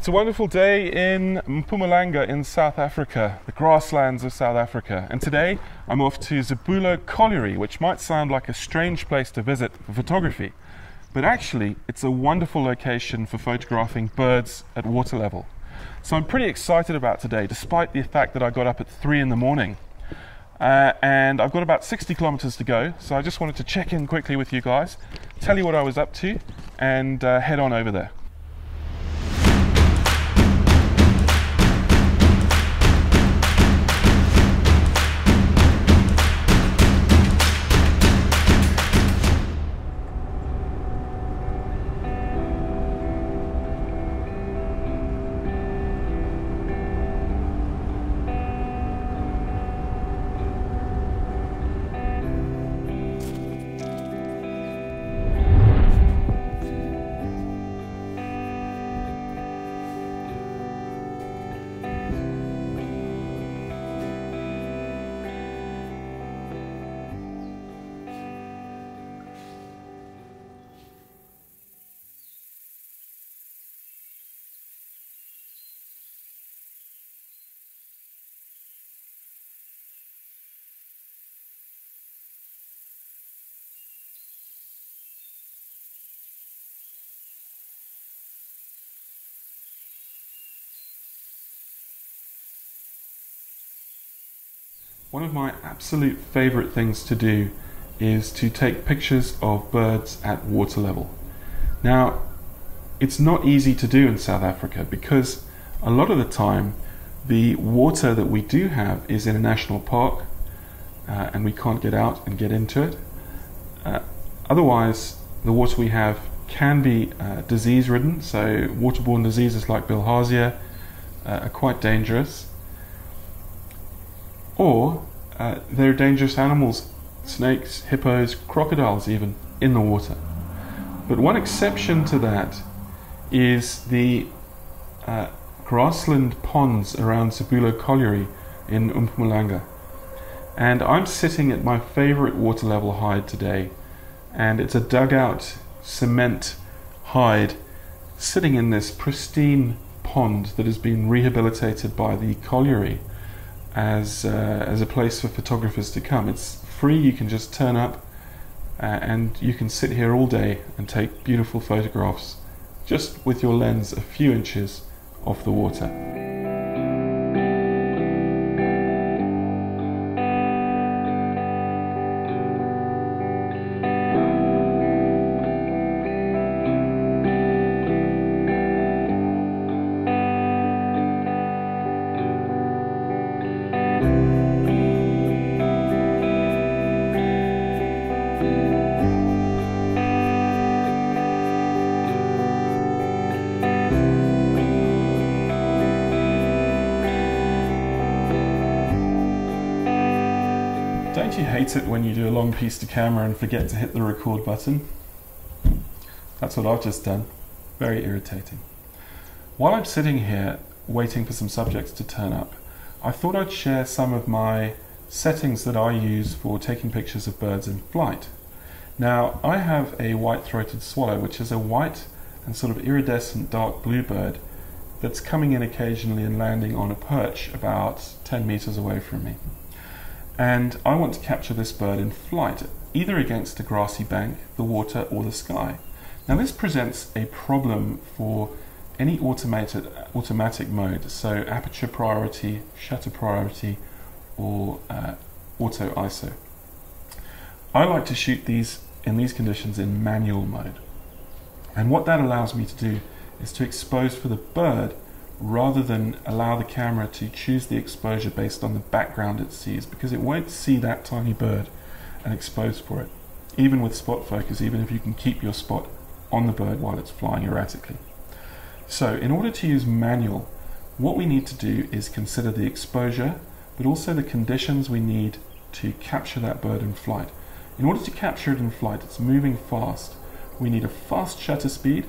It's a wonderful day in Mpumalanga in South Africa, the grasslands of South Africa. And today I'm off to Zibulo Colliery, which might sound like a strange place to visit for photography, but actually it's a wonderful location for photographing birds at water level. So I'm pretty excited about today, despite the fact that I got up at 3 in the morning. Uh, and I've got about 60 kilometers to go, so I just wanted to check in quickly with you guys, tell you what I was up to, and uh, head on over there. One of my absolute favorite things to do is to take pictures of birds at water level. Now, it's not easy to do in South Africa because a lot of the time the water that we do have is in a national park uh, and we can't get out and get into it. Uh, otherwise, the water we have can be uh, disease ridden, so waterborne diseases like bilharzia uh, are quite dangerous or uh, there are dangerous animals, snakes, hippos, crocodiles even, in the water. But one exception to that is the uh, grassland ponds around Zibulo Colliery in Mpumalanga. And I'm sitting at my favorite water level hide today, and it's a dugout cement hide sitting in this pristine pond that has been rehabilitated by the colliery as uh, as a place for photographers to come. It's free. You can just turn up, uh, and you can sit here all day and take beautiful photographs, just with your lens a few inches off the water. Don't you hate it when you do a long piece to camera and forget to hit the record button? That's what I've just done. Very irritating. While I'm sitting here waiting for some subjects to turn up, I thought I'd share some of my settings that I use for taking pictures of birds in flight. Now, I have a white-throated swallow, which is a white and sort of iridescent dark blue bird that's coming in occasionally and landing on a perch about 10 meters away from me and I want to capture this bird in flight, either against a grassy bank, the water, or the sky. Now this presents a problem for any automated automatic mode, so aperture priority, shutter priority, or uh, auto ISO. I like to shoot these in these conditions in manual mode. And what that allows me to do is to expose for the bird rather than allow the camera to choose the exposure based on the background it sees because it won't see that tiny bird and expose for it. Even with spot focus even if you can keep your spot on the bird while it's flying erratically. So in order to use manual what we need to do is consider the exposure but also the conditions we need to capture that bird in flight. In order to capture it in flight it's moving fast. We need a fast shutter speed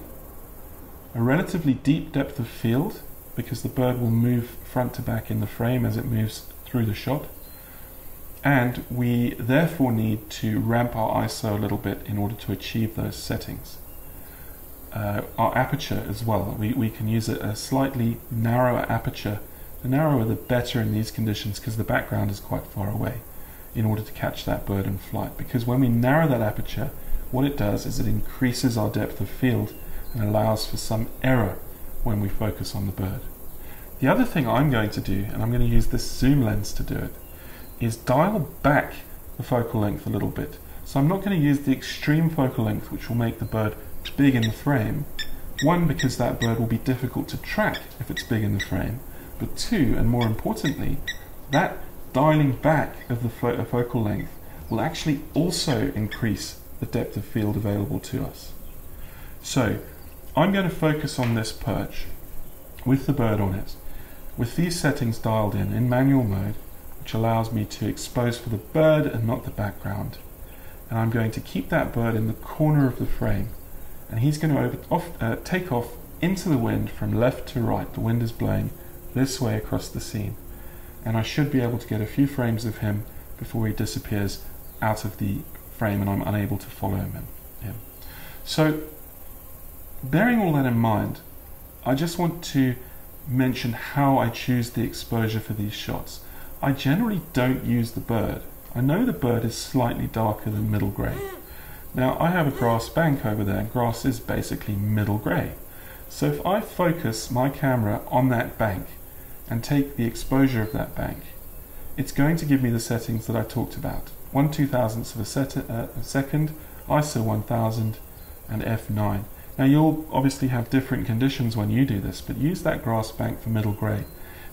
a relatively deep depth of field because the bird will move front to back in the frame as it moves through the shot. And we therefore need to ramp our ISO a little bit in order to achieve those settings. uh, our aperture as well. We, we can use a, a slightly narrower aperture. The narrower the better in these conditions because the background is quite far away in order to catch that bird in flight. Because when we narrow that aperture, what it does is it increases our depth of field and allows for some error when we focus on the bird. The other thing I'm going to do, and I'm going to use this zoom lens to do it, is dial back the focal length a little bit. So I'm not going to use the extreme focal length which will make the bird big in the frame. One, because that bird will be difficult to track if it's big in the frame. But two, and more importantly, that dialing back of the fo uh, focal length will actually also increase the depth of field available to us. So I'm going to focus on this perch with the bird on it, with these settings dialed in in manual mode, which allows me to expose for the bird and not the background. And I'm going to keep that bird in the corner of the frame and he's going to off, uh, take off into the wind from left to right. The wind is blowing this way across the scene, and I should be able to get a few frames of him before he disappears out of the frame and I'm unable to follow him. him. So, bearing all that in mind, I just want to mention how I choose the exposure for these shots. I generally don't use the bird. I know the bird is slightly darker than middle grey. Now I have a grass bank over there. And grass is basically middle grey. So if I focus my camera on that bank and take the exposure of that bank, it's going to give me the settings that I talked about. 1 two thousandths of a, set, uh, a second, ISO 1000 and f9. Now you'll obviously have different conditions when you do this, but use that grass bank for middle grey.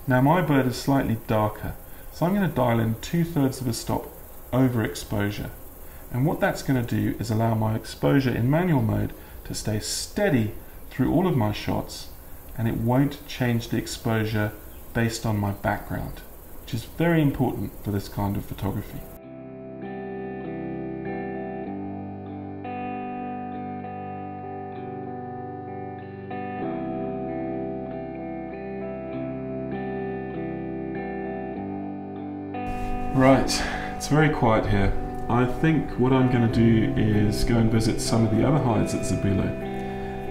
Now my bird is slightly darker, so I'm going to dial in two thirds of a stop overexposure. And what that's going to do is allow my exposure in manual mode to stay steady through all of my shots and it won't change the exposure based on my background, which is very important for this kind of photography. Right, it's very quiet here. I think what I'm going to do is go and visit some of the other hides at Zibulo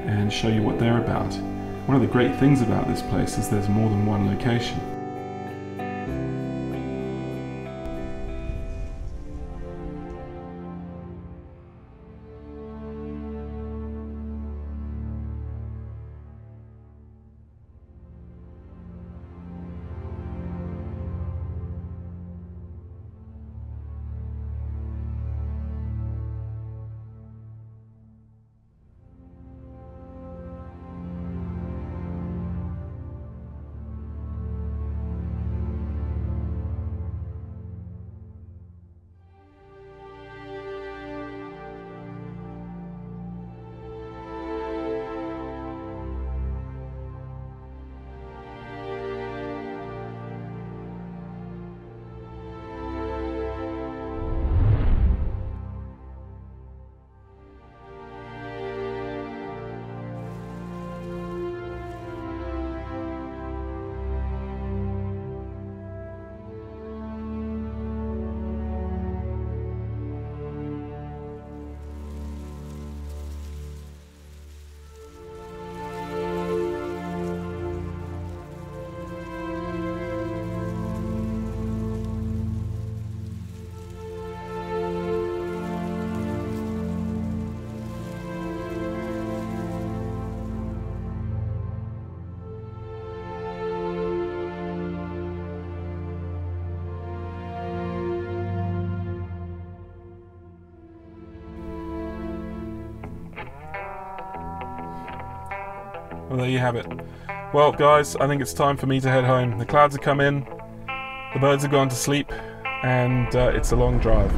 and show you what they're about. One of the great things about this place is there's more than one location. Well, there you have it. Well, guys, I think it's time for me to head home. The clouds have come in, the birds have gone to sleep, and uh, it's a long drive.